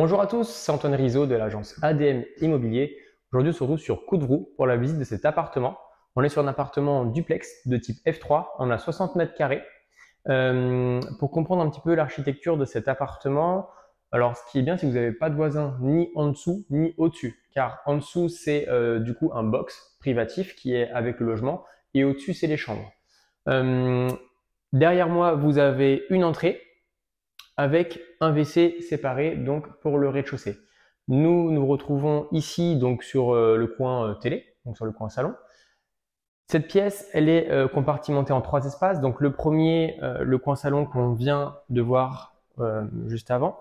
Bonjour à tous, c'est Antoine Rizzo de l'agence ADM Immobilier. Aujourd'hui, on se retrouve sur Coup pour la visite de cet appartement. On est sur un appartement duplex de type F3, on a 60 mètres carrés. Euh, pour comprendre un petit peu l'architecture de cet appartement, alors ce qui est bien, c'est que vous n'avez pas de voisin ni en dessous ni au-dessus, car en dessous, c'est euh, du coup un box privatif qui est avec le logement, et au-dessus, c'est les chambres. Euh, derrière moi, vous avez une entrée avec un WC séparé donc pour le rez-de-chaussée. Nous nous retrouvons ici donc sur euh, le coin euh, télé, donc sur le coin salon. Cette pièce, elle est euh, compartimentée en trois espaces. Donc le premier, le coin salon qu'on vient de voir juste avant.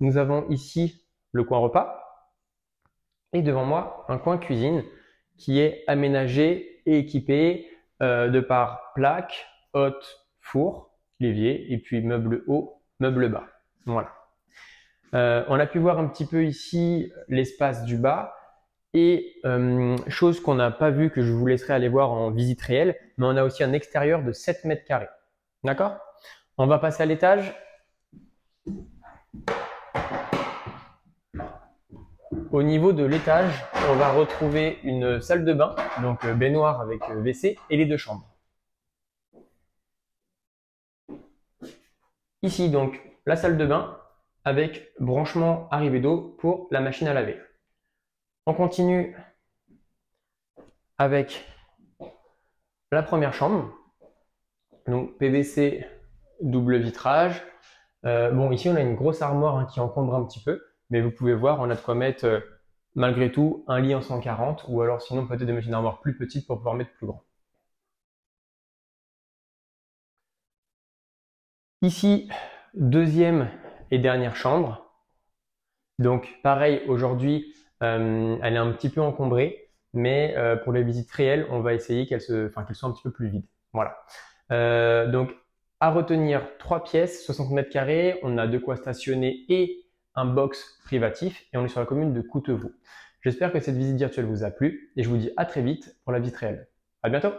Nous avons ici le coin repas et devant moi un coin cuisine qui est aménagé et équipé de par plaque, haute, four, l'évier et puis meuble haut meuble bas. Voilà. Euh, on a pu voir un petit peu ici l'espace du bas. Et euh, chose qu'on n'a pas vu, que je vous laisserai aller voir en visite réelle, mais on a aussi un extérieur de 7 mètres carrés. D'accord? On va passer à l'étage. Au niveau de l'étage, on va retrouver une salle de bain, donc euh, baignoire avec WC et les deux chambres. Ici donc la salle de bain avec branchement arrivée d'eau pour la machine à laver. On continue avec la première chambre. Donc PVC double vitrage. Euh, bon ici on a une grosse armoire hein, qui encombre un petit peu, mais vous pouvez voir on a de quoi mettre euh, malgré tout un lit en 140 ou alors sinon peut-être des machines d'armoire plus petites pour pouvoir mettre plus grand. Ici, deuxième et dernière chambre. Donc pareil, aujourd'hui, euh, elle est un petit peu encombrée, mais euh, pour les visites réelles, on va essayer qu'elle soit un petit peu plus vide. Voilà. Euh, donc à retenir trois pièces, 60 mètres carrés, on a de quoi stationner et un box privatif et on est sur la commune de Coutevaux. J'espère que cette visite virtuelle vous a plu et je vous dis à très vite pour la visite réelle. À bientôt